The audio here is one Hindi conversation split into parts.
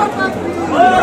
Corta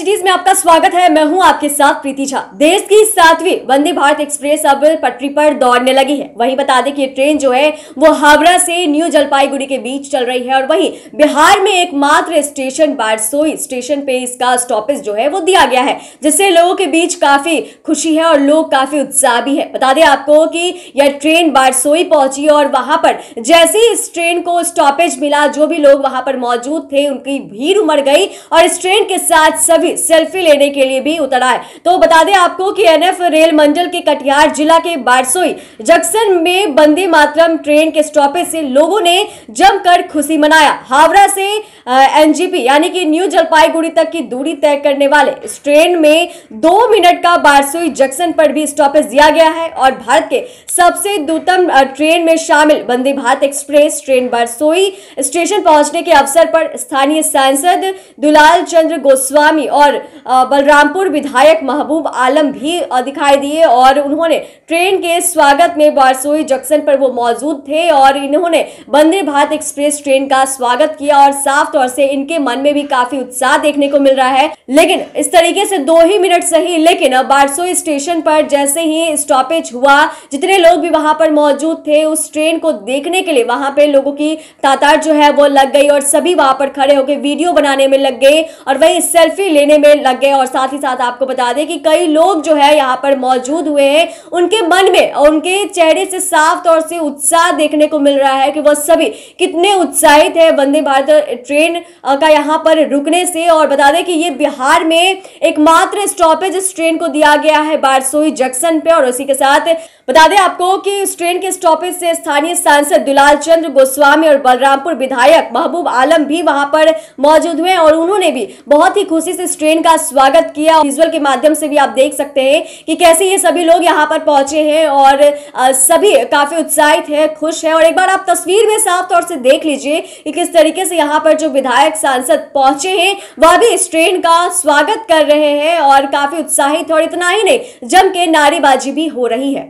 सिटीज़ में आपका स्वागत है। मैं हूँ आपके साथ प्रीति झा। देश की सातवीं वंदे भारत एक्सप्रेस अब पटरी पर दौड़ने लगी है। वहीं बता दें कि ट्रेन जो है, वो हावड़ा से न्यू जलपाईगुड़ी के बीच चल रही है और वहीं बिहार में एकमात्र स्टेशन, बारसोई स्टेशन पे इसका स्टॉपेज जो है, वो दिया गया है, जिससे लोगों के बीच काफ़ी खुशी है और लोग काफ़ी उत्साह भी है। बता दें आपको कि यह ट्रेन बारसोई पहुँची और वहाँ पर जैसे ही इस ट्रेन को स्टॉपेज मिला, जो भी लोग वहाँ पर मौजूद थे, उनकी भीड़ उमड़ गई और इस ट्रेन के साथ सभी सेल्फी लेने के लिए भी उतर आए तो बता दें आपको कि एनएफ रेल मंडल के कटिहार जिला के बारसोई जंक्शन में बंदे मातरम ट्रेन के स्टॉपेज से लोगों ने जमकर खुशी मनाया। हावड़ा से एनजीपी, यानी कि न्यू जलपाईगुड़ी तक की दूरी तय करने वाले इस ट्रेन में दो मिनट का बारसोई जंक्शन पर भी स्टॉपेज दिया गया है और भारत के सबसे दूतम ट्रेन में शामिल Vande Bharat express train Barsoi station पहुँचने के अवसर पर स्थानीय सांसद दुलाल चंद्र गोस्वामी और बलरामपुर विधायक महबूब आलम भी दिखाई दिए और उन्होंने ट्रेन के स्वागत में बारसोई जंक्शन पर वो मौजूद थे और इन्होंने वंदे भारत एक्सप्रेस ट्रेन का स्वागत किया और साफ़ तौर से इनके मन में भी काफ़ी उत्साह देखने को मिल रहा है। लेकिन इस तरीके से दो ही मिनट सही, लेकिन बारसोई स्टेशन पर जैसे ही स्टॉपेज हुआ, जितने लोग भी वहाँ पर मौजूद थे, उस ट्रेन को देखने के लिए वहाँ पे लोगों की तातार जो है वो लग गई और सभी वहाँ पर खड़े होकर वीडियो बनाने में लग गए और वही सेल्फी लेने में लग गए। और साथ ही साथ आपको बता दें कि कई लोग जो है यहाँ पर मौजूद हुए हैं। उनके मन में और उनके चेहरे से साफ़ तौर से उत्साह देखने को मिल रहा है कि वह सभी कितने उत्साहित है। वंदे भारत ट्रेन अ, का यहाँ पर रुकने से और बता दें कि ये बिहार में एकमात्र स्टॉपेज इस ट्रेन को दिया गया है बारसोई जंक्शन पे और उसी के साथ बता दें आपको कि इस ट्रेन के स्टॉपेज से स्थानीय सांसद दुलाल चंद्र गोस्वामी और बलरामपुर विधायक महबूब आलम भी वहाँ पर मौजूद हुए और उन्होंने भी बहुत ही खुशी से इस ट्रेन का स्वागत किया। विजुअल के माध्यम से भी आप देख सकते हैं कि कैसे ये सभी लोग यहाँ पर पहुँचे हैं और सभी काफ़ी उत्साहित है खुश है। और एक बार आप तस्वीर में साफ़ तौर से देख लीजिए कि किस तरीके से यहाँ पर जो विधायक सांसद पहुँचे हैं, वह भी इस ट्रेन का स्वागत कर रहे हैं और काफ़ी उत्साहित और इतना ही नहीं, जम के नारेबाजी भी हो रही है।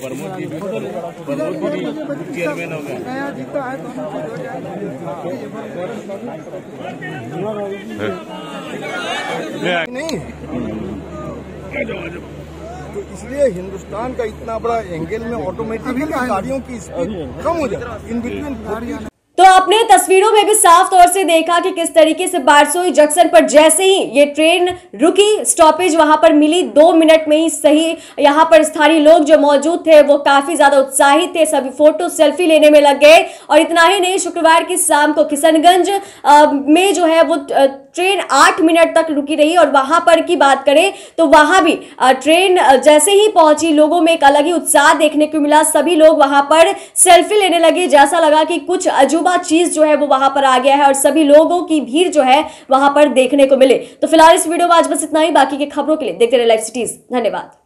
प्रमोद जी प्रमोद जी चेयरमैन हो गए। नहीं। तो इसलिए हिंदुस्तान का इतना बड़ा एंगल में ऑटोमेटिक गाड़ियों की स्पीड कम हो जाए इन बिटवीन तो आपने तस्वीरों में भी साफ़ तौर से देखा कि किस तरीके से बारसोई जंक्शन पर जैसे ही ये ट्रेन रुकी स्टॉपेज वहाँ पर मिली। दो मिनट में ही सही यहाँ पर स्थानीय लोग जो मौजूद थे, वो काफ़ी ज़्यादा उत्साहित थे। सभी फ़ोटो सेल्फी लेने में लग गए। और इतना ही नहीं, शुक्रवार की शाम को किशनगंज में जो है वो ट्रेन आठ मिनट तक रुकी रही और वहाँ पर की बात करें तो वहाँ भी ट्रेन जैसे ही पहुँची, लोगों में एक अलग ही उत्साह देखने को मिला। सभी लोग वहाँ पर सेल्फी लेने लगे। जैसा लगा कि कुछ अजूबा चीज़ जो है वो वहाँ पर आ गया है और सभी लोगों की भीड़ जो है वहाँ पर देखने को मिले। तो फ़िलहाल इस वीडियो में आज बस इतना ही। बाकी के खबरों के लिए देखते रहे लाइव सिटीज़ धन्यवाद।